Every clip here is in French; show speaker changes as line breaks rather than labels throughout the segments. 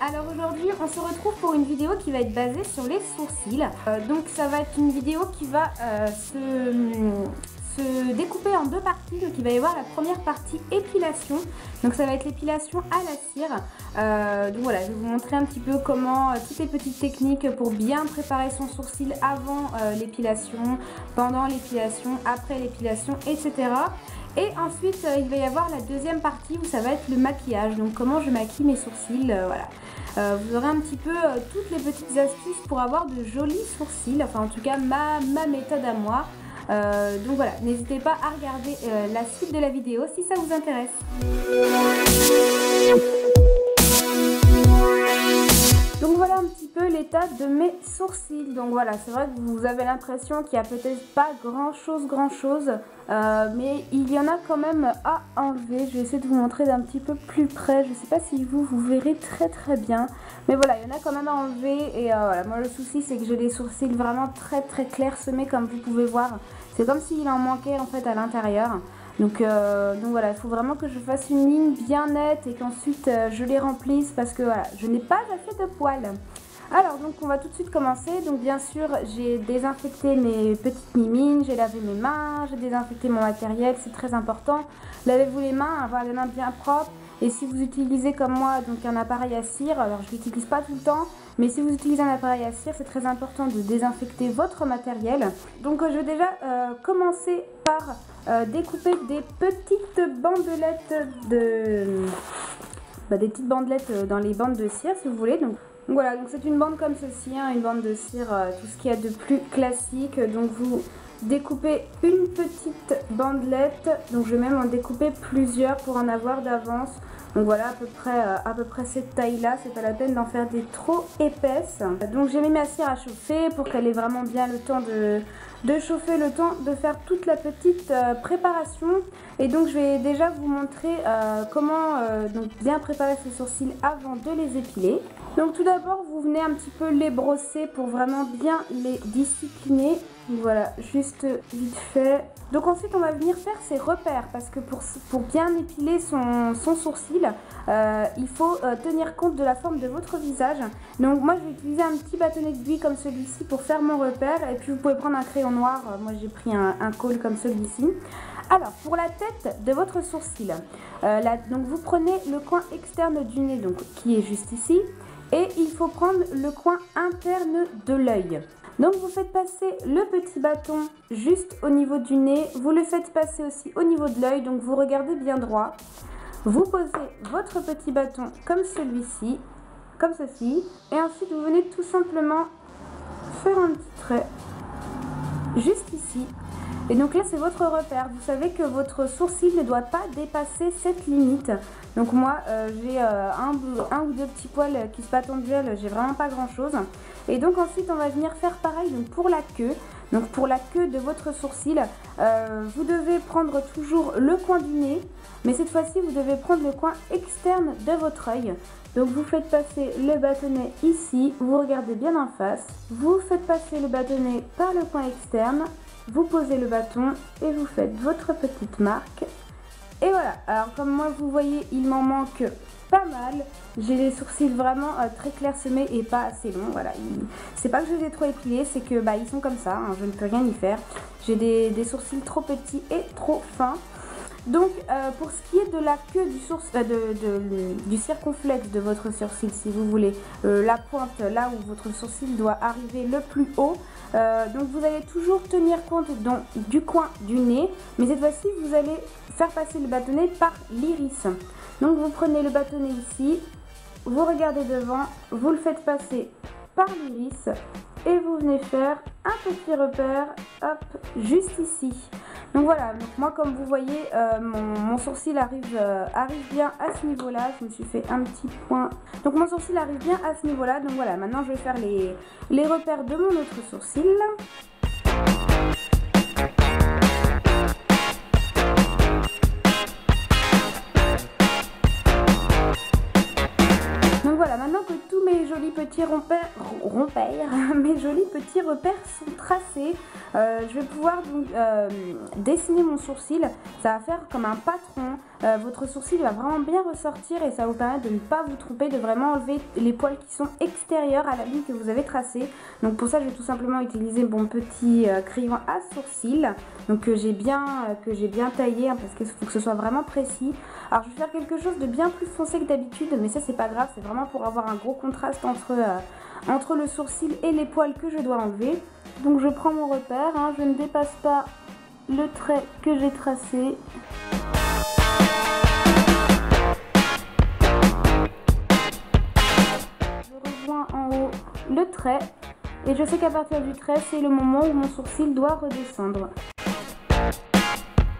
Alors aujourd'hui on se retrouve pour une vidéo qui va être basée sur les sourcils. Euh, donc ça va être une vidéo qui va euh, se, se, découper en deux parties. Donc il va y avoir la première partie épilation. Donc ça va être l'épilation à la cire. Euh, donc voilà, je vais vous montrer un petit peu comment toutes les petites techniques pour bien préparer son sourcil avant l'épilation, pendant l'épilation, après l'épilation, etc. Et ensuite, euh, il va y avoir la deuxième partie où ça va être le maquillage. Donc comment je maquille mes sourcils, euh, voilà. Euh, vous aurez un petit peu toutes les petites astuces pour avoir de jolis sourcils. Enfin en tout cas ma, ma méthode à moi. donc voilà, n'hésitez pas à regarder la suite de la vidéo si ça vous intéresse. Donc voilà un petit peu l'état de mes sourcils. Donc voilà, c'est vrai que vous avez l'impression qu'il n'y a peut-être pas grand chose, grand chose. Euh, mais il y en a quand même à enlever. Je vais essayer de vous montrer d'un petit peu plus près. Je ne sais pas si vous, vous verrez très très bien. Mais voilà, il y en a quand même à enlever. Et euh, voilà, moi le souci c'est que j'ai des sourcils vraiment très très clairs semés comme vous pouvez voir. C'est comme s'il en manquait en fait à l'intérieur. Donc, euh, donc voilà, il faut vraiment que je fasse une ligne bien nette et qu'ensuite euh, je les remplisse parce que voilà, je n'ai pas assez de poils. Alors donc on va tout de suite commencer. Donc bien sûr j'ai désinfecté mes petites mimines, j'ai lavé mes mains, j'ai désinfecté mon matériel, c'est très important. Lavez-vous les mains, avoir les mains bien propres. Et si vous utilisez comme moi donc un appareil à cire, alors je l'utilise pas tout le temps, mais si vous utilisez un appareil à cire, c'est très important de désinfecter votre matériel. Donc je vais déjà euh, commencer par euh, découper des petites bandelettes de... Bah, des petites bandelettes euh, dans les bandes de cire si vous voulez. Donc voilà, donc c'est une bande comme ceci, hein, une bande de cire, tout ce qu'il y a de plus classique. Donc vous découpez une petite bandelette, donc je vais même en découper plusieurs pour en avoir d'avance. Donc voilà à peu près, euh, cette taille là, c'est pas la peine d'en faire des trop épaisses. Donc j'ai mis ma cire à chauffer pour qu'elle ait vraiment bien le temps de, chauffer, le temps de faire toute la petite euh, préparation. Et donc je vais déjà vous montrer euh, comment bien préparer ses sourcils avant de les épiler. Donc tout d'abord vous venez un petit peu les brosser pour vraiment bien les discipliner. Voilà, juste vite fait. Donc ensuite on va venir faire ses repères parce que pour, bien épiler son, sourcil, euh, il faut euh, tenir compte de la forme de votre visage. Donc moi je vais utiliser un petit bâtonnet de buis comme celui-ci pour faire mon repère et puis vous pouvez prendre un crayon noir. Euh, moi j'ai pris un, un col comme celui-ci. Alors, pour la tête de votre sourcil, donc vous prenez le coin externe du nez, donc qui est juste ici, et il faut prendre le coin interne de l'œil. Donc vous faites passer le petit bâton juste au niveau du nez, vous le faites passer aussi au niveau de l'œil, donc vous regardez bien droit. Vous posez votre petit bâton comme celui-ci, comme ceci, et ensuite vous venez tout simplement faire un petit trait juste ici. Et donc là c'est votre repère, vous savez que votre sourcil ne doit pas dépasser cette limite. Donc moi euh, j'ai euh, un, ou deux petits poils qui se battent en duel, j'ai vraiment pas grand chose. Et donc ensuite on va venir faire pareil donc pour la queue. Donc pour la queue de votre sourcil, euh, vous devez prendre toujours le coin du nez, mais cette fois-ci vous devez prendre le coin externe de votre œil. Donc vous faites passer le bâtonnet ici, vous regardez bien en face, vous faites passer le bâtonnet par le coin externe, vous posez le bâton et vous faites votre petite marque. Et voilà, alors comme moi vous voyez il m'en manque pas mal. J'ai les sourcils vraiment euh, très clairsemés et pas assez longs. Voilà, c'est pas que je les ai trop épilés, c'est que bah ils sont comme ça. Hein, je ne peux rien y faire. J'ai des, sourcils trop petits et trop fins. Donc euh, pour ce qui est de la queue du, source, euh, du circonflexe de votre sourcil, si vous voulez, la pointe là où votre sourcil doit arriver le plus haut, donc vous allez toujours tenir compte donc, du coin du nez, mais cette fois-ci vous allez faire passer le bâtonnet par l'iris. Donc vous prenez le bâtonnet ici, vous regardez devant, vous le faites passer par l'iris et vous venez faire un petit repère, hop, juste ici. Donc voilà, moi comme vous voyez, euh, mon, sourcil arrive, euh, arrive bien à ce niveau-là. Je me suis fait un petit point. Donc mon sourcil arrive bien à ce niveau-là. Donc voilà, maintenant je vais faire les, les repères de mon autre sourcil. Jolis petits repères, mes jolis petits repères sont tracés. Euh, je vais pouvoir donc euh, dessiner mon sourcil. Ça va faire comme un patron. Euh, votre sourcil va vraiment bien ressortir et ça vous permettre de ne pas vous tromper, de vraiment enlever les poils qui sont extérieurs à la ligne que vous avez tracée. Donc pour ça, je vais tout simplement utiliser mon petit crayon à sourcil. Donc que j'ai bien, j'ai bien taillé hein, parce qu'il faut que ce soit vraiment précis. Alors je vais faire quelque chose de bien plus foncé que d'habitude, mais ça c'est pas grave, c'est vraiment pour avoir un gros contraste entre entre le sourcil et les poils que je dois enlever. Donc je prends mon repère, hein. je ne dépasse pas le trait que j'ai tracé. Le trait et je sais qu'à partir du trait, c'est le moment où mon sourcil doit redescendre.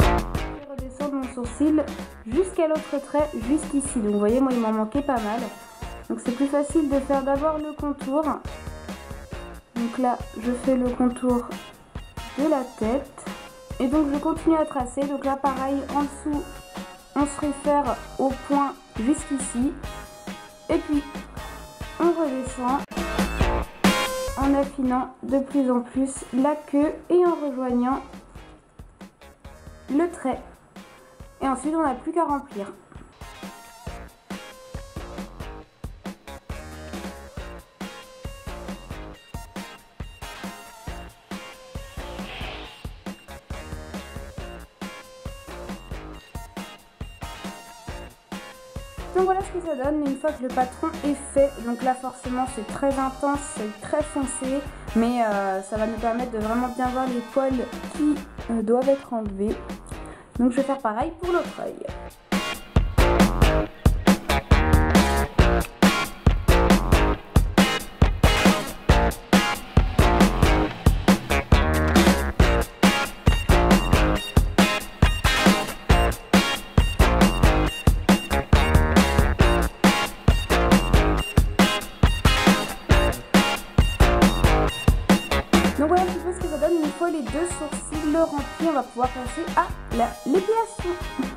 Je redescends mon sourcil jusqu'à l'autre trait, juste ici. Donc vous voyez, moi il m'en manquait pas mal. Donc c'est plus facile de faire d'abord le contour. Donc là, je fais le contour de la tête. Et donc je continue à tracer. Donc là, pareil, en dessous, on se réfère au point jusqu'ici. Et puis, on redescend en affinant de plus en plus la queue et en rejoignant le trait. Et ensuite, on n'a plus qu'à remplir. Donne une fois que le patron est fait. Donc là forcément c'est très intense, c'est très foncé, mais euh, ça va nous permettre de vraiment bien voir les poils qui euh, doivent être enlevés. Donc je vais faire pareil pour l'autre œil. Passer à l'épilation.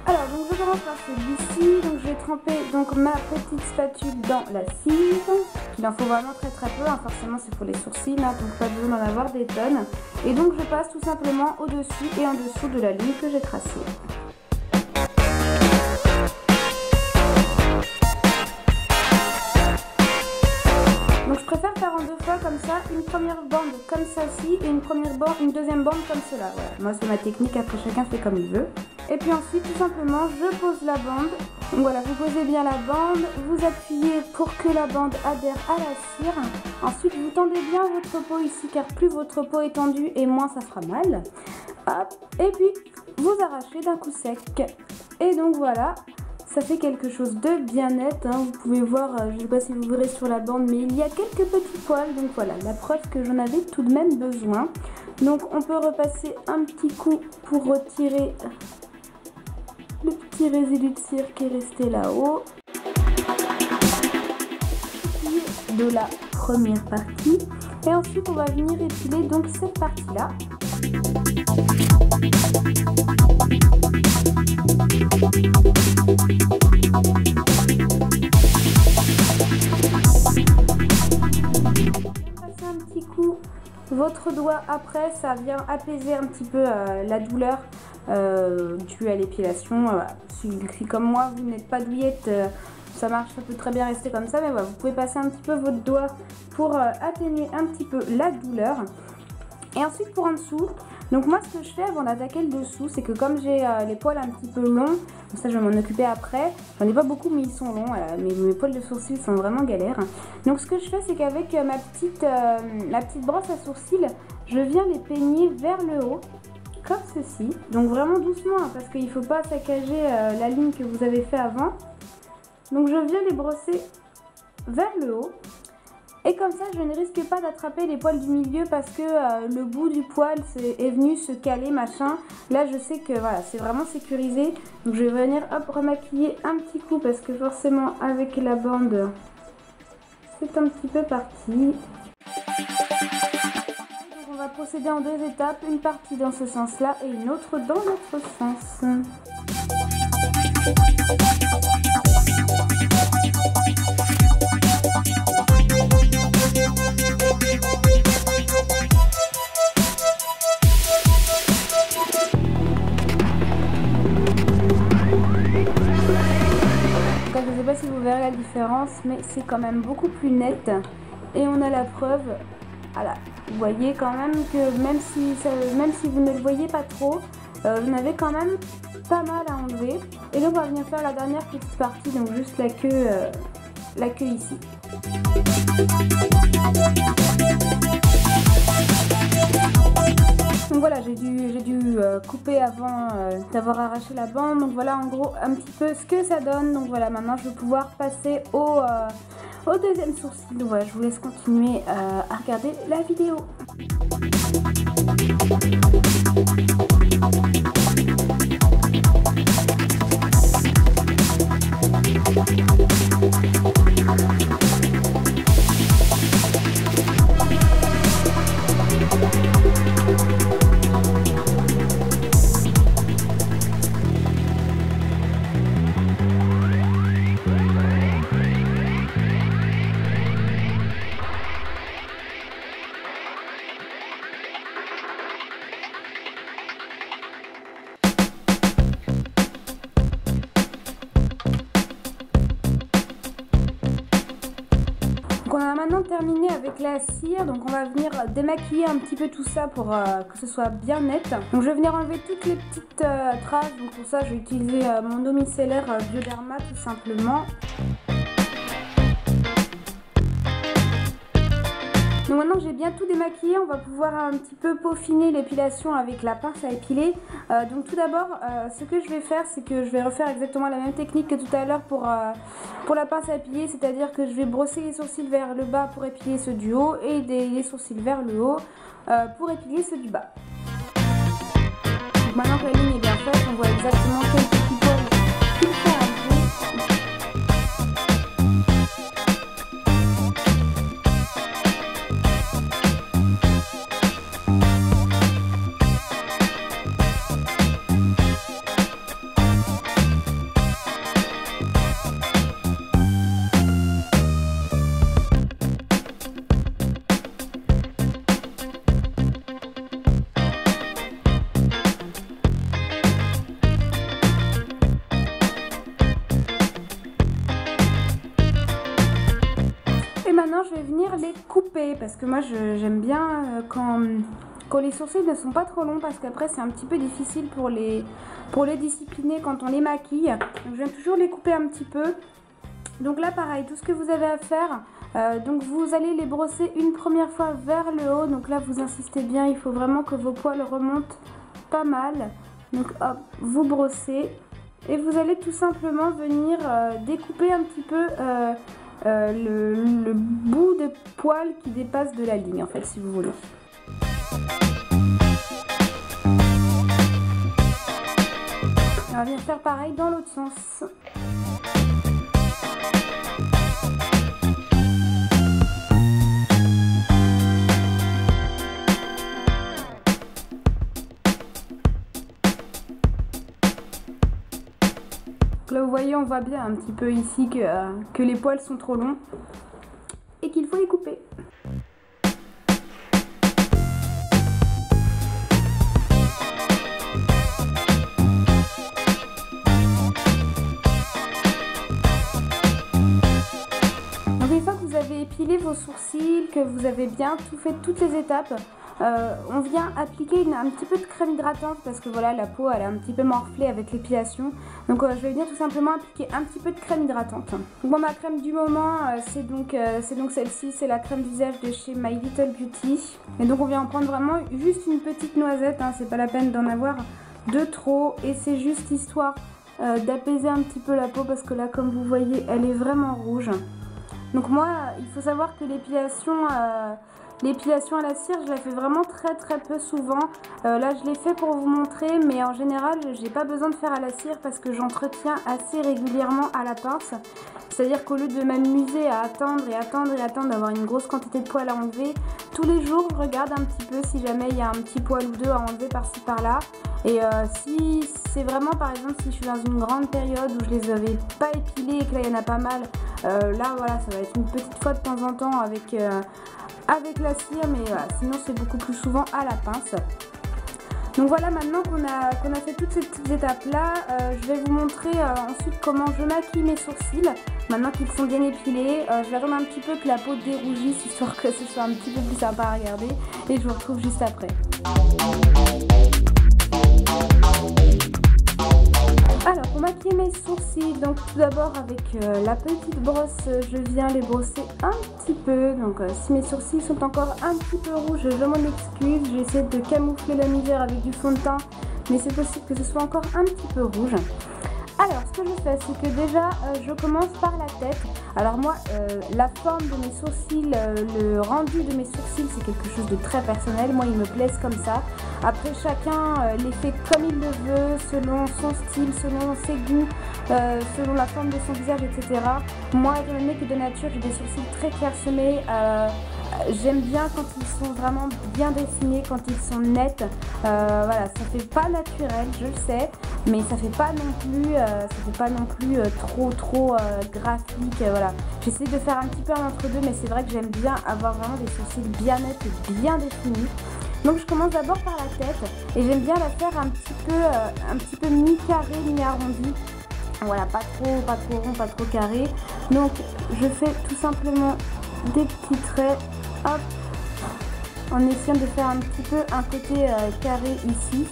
Alors donc je commence par celui-ci, donc je vais tremper donc ma petite spatule dans la cire. Il en faut vraiment très très peu, hein. forcément c'est pour les sourcils, hein, donc pas besoin d'en avoir des tonnes. Et donc je passe tout simplement au-dessus et en dessous de la ligne que j'ai tracée. Comme ça, une première bande comme ça-ci et une première bande, une deuxième bande comme cela. Voilà. Moi c'est ma technique, après chacun fait comme il veut. Et puis ensuite tout simplement je pose la bande. Donc voilà, vous posez bien la bande, vous appuyez pour que la bande adhère à la cire. Ensuite vous tendez bien votre peau ici car plus votre peau est tendue et moins ça fera mal. Hop, et puis vous arrachez d'un coup sec. Et donc voilà, ça fait quelque chose de bien net. Hein. Vous pouvez voir, euh, je ne sais pas si vous verrez sur la bande, mais il y a quelques petits poils. Donc voilà, la preuve que j'en avais tout de même besoin. Donc on peut repasser un petit coup pour retirer le petit résidu de cire qui est resté là-haut. De la première partie. Et ensuite on va venir épiler donc cette partie-là. Votre doigt après, ça vient apaiser un petit peu euh, la douleur euh, due à l'épilation. Euh, si, comme moi vous n'êtes pas douillette, ça marche, ça peut très bien rester comme ça, mais voilà, vous pouvez passer un petit peu votre doigt pour atténuer un petit peu la douleur. Et ensuite pour en dessous, donc moi ce que je fais avant d'attaquer le dessous, c'est que comme j'ai euh, les poils un petit peu longs, ça je vais m'en occuper après, j'en ai pas beaucoup mais ils sont longs, mes, poils de sourcils sont vraiment galères. Donc ce que je fais c'est qu'avec euh, ma, petite, euh, petite brosse à sourcils, je viens les peigner vers le haut, comme ceci. Donc vraiment doucement hein, parce qu'il ne faut pas saccager la ligne que vous avez fait avant. Donc je viens les brosser vers le haut. Et comme ça, je ne risque pas d'attraper les poils du milieu parce que euh, le bout du poil est, venu se caler, machin. Là, je sais que voilà, c'est vraiment sécurisé. Donc, je vais venir hop, remaquiller un petit coup parce que forcément, avec la bande, c'est un petit peu parti. Donc, on va procéder en deux étapes. Une partie dans ce sens-là et une autre dans l'autre sens. Mais c'est quand même beaucoup plus net. Et on a la preuve, voilà, vous voyez quand même que même si, même si vous ne le voyez pas trop, euh, vous en avez quand même pas mal à enlever. Et donc on va venir faire la dernière petite partie, donc juste la queue, euh, la queue ici. J'ai dû, dû euh, couper avant d'avoir arraché la bande. Donc voilà en gros un petit peu ce que ça donne. Donc voilà, maintenant je vais pouvoir passer au, au deuxième sourcil. Voilà, je vous laisse continuer à regarder la vidéo. Cire, donc on va venir démaquiller un petit peu tout ça pour euh, que ce soit bien net. Donc je vais venir enlever toutes les petites euh, traces, donc pour ça je vais utiliser euh, mon eau micellaire Bioderma tout simplement. Maintenant que j'ai bien tout démaquillé, on va pouvoir un petit peu peaufiner l'épilation avec la pince à épiler. Euh, donc tout d'abord, euh, ce que je vais faire, c'est que je vais refaire exactement la même technique que tout à l'heure pour, euh, pour la pince à épiler, c'est-à-dire que je vais brosser les sourcils vers le bas pour épiler ceux du haut et les sourcils vers le haut pour épiler ceux du bas. Maintenant que la ligne est bien faite, on voit exactement quel je vais venir les couper parce que moi j'aime bien euh, quand, quand les sourcils ne sont pas trop longs parce qu'après c'est un petit peu difficile pour les, pour les discipliner quand on les maquille. Donc je viens toujours les couper un petit peu. Donc là pareil, tout ce que vous avez à faire, euh, donc vous allez les brosser une première fois vers le haut. Donc là vous insistez bien, il faut vraiment que vos poils remontent pas mal. Donc hop, vous brossez et vous allez tout simplement venir euh, découper un petit peu le, bout de poil qui dépasse de la ligne en fait si vous voulez. on va faire pareil dans l'autre sens. Bien un petit peu ici que, euh, que les poils sont trop longs et qu'il faut les couper. Une fois que vous avez épilé vos sourcils, que vous avez bien tout fait toutes les étapes, euh, on vient appliquer un petit peu de crème hydratante parce que voilà la peau elle est un petit peu morflée avec l'épilation. Donc euh, je vais venir tout simplement appliquer un petit peu de crème hydratante. Donc ma crème du moment euh, c'est donc, donc celle-ci, c'est la crème visage de chez My Little Beauty. Et donc on vient en prendre vraiment juste une petite noisette, hein, c'est pas la peine d'en avoir de trop et c'est juste histoire d'apaiser un petit peu la peau parce que là comme vous voyez elle est vraiment rouge. Donc moi il faut savoir que l'épilation L'épilation à la cire, je la fais vraiment très très peu souvent. Euh, là, je l'ai fait pour vous montrer, mais en général, j'ai pas besoin de faire à la cire parce que j'entretiens assez régulièrement à la pince. C'est-à-dire qu'au lieu de m'amuser à attendre et attendre et attendre d'avoir une grosse quantité de poils à enlever, tous les jours, je regarde un petit peu si jamais il y a un petit poil ou deux à enlever par-ci par-là. Et euh, si c'est vraiment, par exemple, si je suis dans une grande période où je les avais pas épilés et que là, il y en a pas mal, euh, là, voilà, ça va être une petite fois de temps en temps avec avec la cire, mais sinon c'est beaucoup plus souvent à la pince. Donc voilà, maintenant qu'on a, a fait toutes ces petites étapes-là, euh, je vais vous montrer euh, ensuite comment je maquille mes sourcils. Maintenant qu'ils sont bien épilés, euh, je vais attendre un petit peu que la peau dérougisse, histoire que ce soit un petit peu plus sympa à regarder. Et je vous retrouve juste après. Mes sourcils, donc tout d'abord avec euh, la petite brosse, je viens les brosser un petit peu. Donc euh, si mes sourcils sont encore un petit peu rouges, je m'en excuse. J'essaie de camoufler la misère avec du fond de teint, mais c'est possible que ce soit encore un petit peu rouge. Alors, ce que je fais, c'est que déjà, euh, je commence par la tête. Alors moi, euh, la forme de mes sourcils, euh, le rendu de mes sourcils, c'est quelque chose de très personnel. Moi, ils me plaisent comme ça. Après, chacun les fait comme il le veut, selon son style, selon ses goûts, selon la forme de son visage, etc. Moi, étant donné que de nature, j'ai des sourcils très clairsemés. J'aime bien quand ils sont vraiment bien dessinés, quand ils sont nets. voilà, ça fait pas naturel, je le sais, mais ça fait pas non plus, euh, ça fait pas non plus euh, trop trop euh, graphique. voilà, j'essaie de faire un petit peu un entre deux, mais c'est vrai que j'aime bien avoir vraiment des sourcils bien nets et bien définis. Donc je commence d'abord par la tête et j'aime bien la faire un petit peu, un petit peu mi-carré, mi-arrondi. Voilà, pas trop, pas trop rond, pas trop carré. Donc je fais tout simplement des petits traits, en essayant de faire un petit peu un côté carré ici.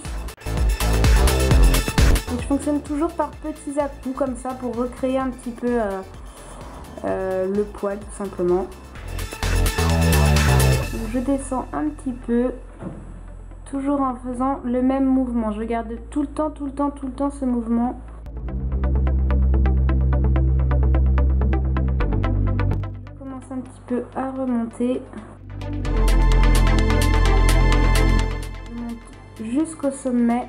Donc je fonctionne toujours par petits à comme ça pour recréer un petit peu euh, euh, le poil tout simplement. je descends un petit peu, toujours en faisant le même mouvement. Je garde tout le temps, tout le temps, tout le temps ce mouvement. Je commence un petit peu à jusqu'au sommet.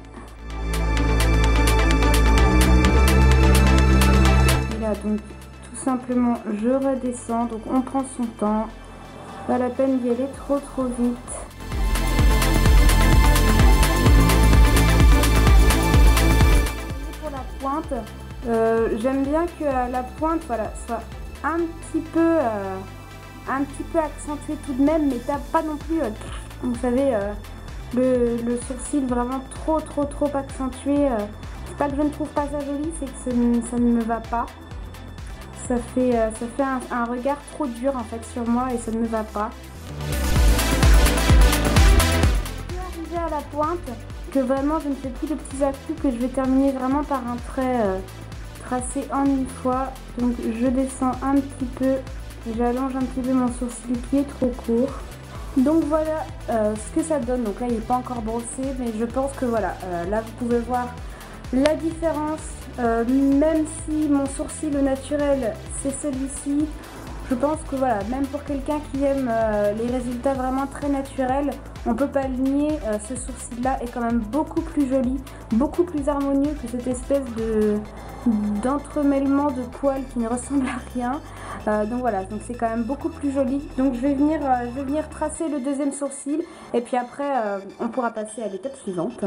donc tout simplement je redescends. Donc on prend son temps. Pas la peine d'y aller trop trop vite. Pour la pointe. Euh, j'aime bien que la pointe voilà soit un petit peu euh, un petit peu accentuée tout de même mais pas non plus euh, vous savez le, sourcil vraiment trop trop trop accentué c'est pas que je ne trouve pas ça joli c'est que ça ne me va pas ça fait, euh, ça fait un, regard trop dur en fait sur moi et ça ne me va pas. À la pointe que vraiment je ne fais plus de petits à que je vais terminer vraiment par un trait euh, tracé en une fois. Donc je descends un petit peu, j'allonge un petit peu mon sourcil qui est trop court. Donc voilà euh, ce que ça donne. Donc là il n'est pas encore brossé mais je pense que voilà, là vous pouvez voir la différence, euh, même si mon sourcil naturel c'est celui-ci, je pense que voilà, même pour quelqu'un qui aime euh, les résultats vraiment très naturels, on peut pas le nier, euh, ce sourcil-là est quand même beaucoup plus joli, beaucoup plus harmonieux que cette espèce de d'entremêlement de poils qui ne ressemble à rien. donc voilà, c'est quand même beaucoup plus joli. Donc je vais venir, je vais venir tracer le deuxième sourcil et puis après on pourra passer à l'étape suivante.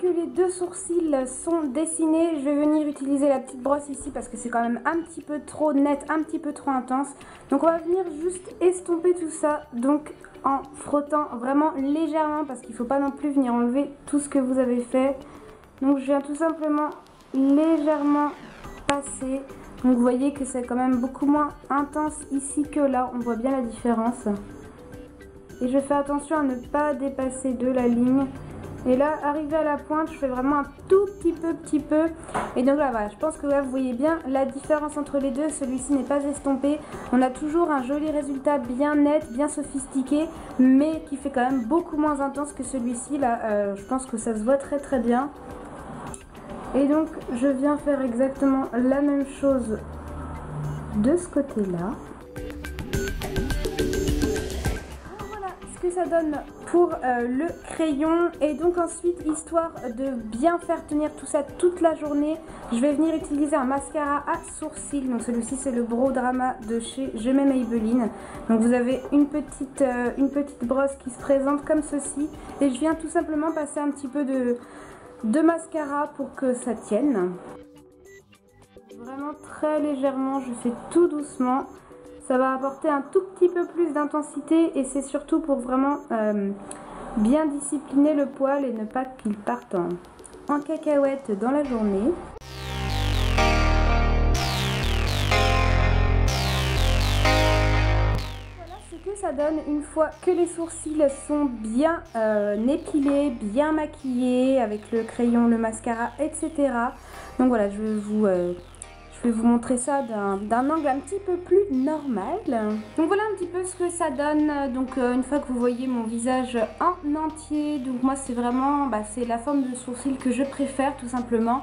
Que les deux sourcils sont dessinés, je vais venir utiliser la petite brosse ici parce que c'est quand même un petit peu trop net, un petit peu trop intense. Donc on va venir juste estomper tout ça. Donc en frottant vraiment légèrement parce qu'il ne faut pas non plus venir enlever tout ce que vous avez fait. Donc je viens tout simplement légèrement passer. Donc vous voyez que c'est quand même beaucoup moins intense ici que là. On voit bien la différence. Et je fais attention à ne pas dépasser de la ligne. Et là, arrivé à la pointe, je fais vraiment un tout petit peu, petit peu. Et donc là, voilà, je pense que là, vous voyez bien la différence entre les deux. Celui-ci n'est pas estompé. On a toujours un joli résultat bien net, bien sophistiqué, mais qui fait quand même beaucoup moins intense que celui-ci. Là, euh, je pense que ça se voit très très bien. Et donc, je viens faire exactement la même chose de ce côté-là. Donne pour euh, le crayon. Et donc ensuite, histoire de bien faire tenir tout ça toute la journée, je vais venir utiliser un mascara à sourcils. Donc celui-ci c'est le Bro Drama de chez Je m'aime Maybelline. Donc vous avez une petite, euh, une petite brosse qui se présente comme ceci. Et je viens tout simplement passer un petit peu de, de mascara pour que ça tienne. Vraiment très légèrement, je fais tout doucement. Ça va apporter un tout petit peu plus d'intensité et c'est surtout pour vraiment euh, bien discipliner le poil et ne pas qu'il parte en, cacahuète dans la journée. Voilà ce que ça donne une fois que les sourcils sont bien euh, épilés, bien maquillés avec le crayon, le mascara, etc. Donc voilà, je vais vous euh, je vais vous montrer ça d'un angle un petit peu plus normal. Donc voilà un petit peu ce que ça donne. Donc euh, une fois que vous voyez mon visage en entier, donc moi c'est vraiment bah, la forme de sourcil que je préfère tout simplement.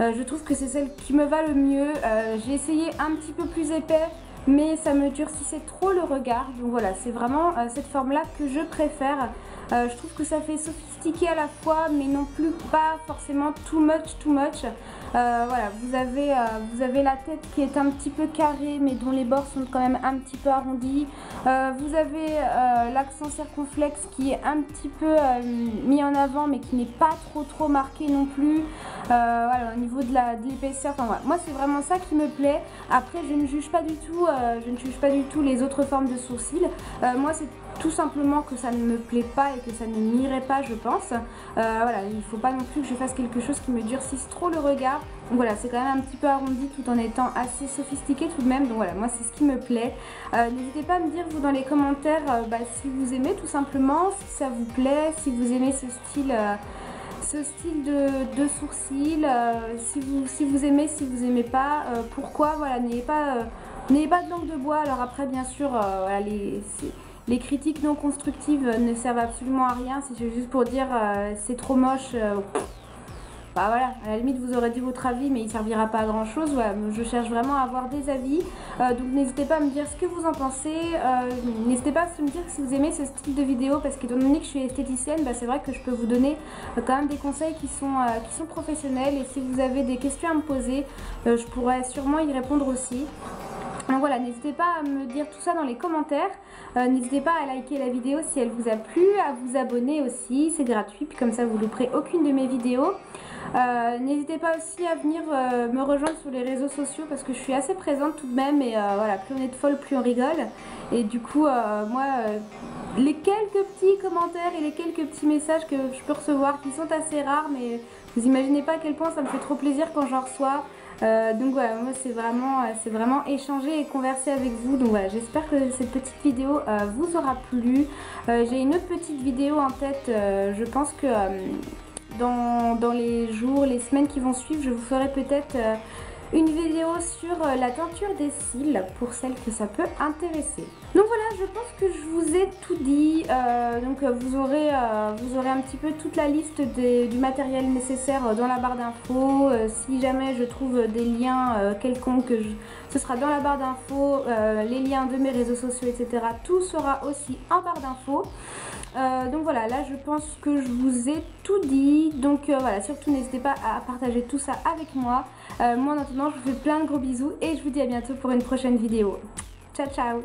Euh, je trouve que c'est celle qui me va le mieux. Euh, j'ai essayé un petit peu plus épais mais ça me durcissait trop le regard. Donc voilà, c'est vraiment cette forme-là que je préfère. je trouve que ça fait sophistiqué à la fois, mais non plus pas forcément too much, too much. Euh, voilà, vous avez, euh, vous avez la tête qui est un petit peu carrée mais dont les bords sont quand même un petit peu arrondis. Euh, vous avez l'accent circonflexe qui est un petit peu mis en avant mais qui n'est pas trop trop marqué non plus. voilà, au niveau de l'épaisseur, enfin. Moi c'est vraiment ça qui me plaît. Après je ne juge pas du tout, je ne juge pas du tout les autres formes de sourcils. moi c'est tout simplement que ça ne me plaît pas et que ça ne m'irait pas je pense. voilà, il faut pas non plus que je fasse quelque chose qui me durcisse trop le regard. Voilà, c'est quand même un petit peu arrondi tout en étant assez sophistiqué tout de même. Donc voilà, moi c'est ce qui me plaît. Euh, n'hésitez pas à me dire vous dans les commentaires euh, bah, si vous aimez tout simplement, si ça vous plaît, si vous aimez ce style... Euh, ce style de, sourcils, si, vous, aimez, si vous aimez pas, pourquoi, voilà, n'ayez pas, pas de langue de bois, alors après bien sûr, les, les critiques non constructives ne servent absolument à rien, c'est juste pour dire c'est trop moche, bah voilà, à la limite vous aurez dit votre avis mais il servira pas à grand chose. je cherche vraiment à avoir des avis. Euh, donc n'hésitez pas à me dire ce que vous en pensez. Euh, n'hésitez pas à me dire si vous aimez ce style de vidéo parce qu'étant donné que je suis esthéticienne, bah, c'est vrai que je peux vous donner euh, quand même des conseils qui sont, qui sont professionnels. Et si vous avez des questions à me poser, je pourrais sûrement y répondre aussi. Donc voilà, n'hésitez pas à me dire tout ça dans les commentaires. n'hésitez pas à liker la vidéo si elle vous a plu, à vous abonner aussi, c'est gratuit, puis comme ça vous louperez aucune de mes vidéos. Euh, n'hésitez pas aussi à venir euh, me rejoindre sur les réseaux sociaux parce que je suis assez présente tout de même et euh, voilà, plus on est de folle, plus on rigole. Et du coup, moi, les quelques petits commentaires et les quelques petits messages que je peux recevoir qui sont assez rares, mais vous imaginez pas à quel point ça me fait trop plaisir quand j'en reçois. Donc voilà, moi c'est vraiment, c'est vraiment échanger et converser avec vous. Donc voilà, j'espère que cette petite vidéo vous aura plu. J'ai une autre petite vidéo en tête, je pense que dans, les jours, les semaines qui vont suivre, je vous ferai peut-être euh, une vidéo sur euh, la teinture des cils pour celles que ça peut intéresser. Donc voilà, je pense que je vous ai tout dit. Euh, donc vous aurez, vous aurez un petit peu toute la liste du matériel nécessaire dans la barre d'infos. si jamais je trouve des liens quelconques, ce sera dans la barre d'infos. les liens de mes réseaux sociaux, etc. Tout sera aussi en barre d'infos. Euh, donc voilà, là je pense que je vous ai tout dit. Donc euh, voilà, surtout n'hésitez pas à partager tout ça avec moi. Euh, moi en je vous fais plein de gros bisous et je vous dis à bientôt pour une prochaine vidéo. Ciao ciao